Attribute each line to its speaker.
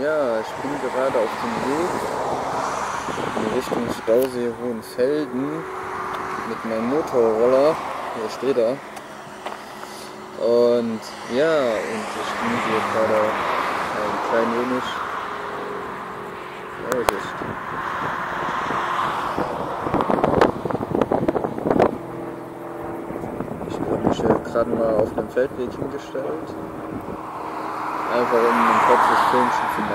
Speaker 1: Ja, ich bin gerade auf dem Weg in Richtung Stausee Hohenfelden mit meinem Motorroller. Hier steht er. Und ja, und ich genieße hier gerade ein klein wenig Aussicht. Ich habe mich hier gerade mal auf dem Feldweg hingestellt. Einfach um ein kurzes Filmchen zu.